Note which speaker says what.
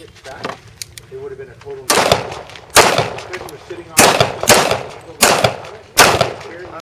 Speaker 1: hit back, it would have been a total.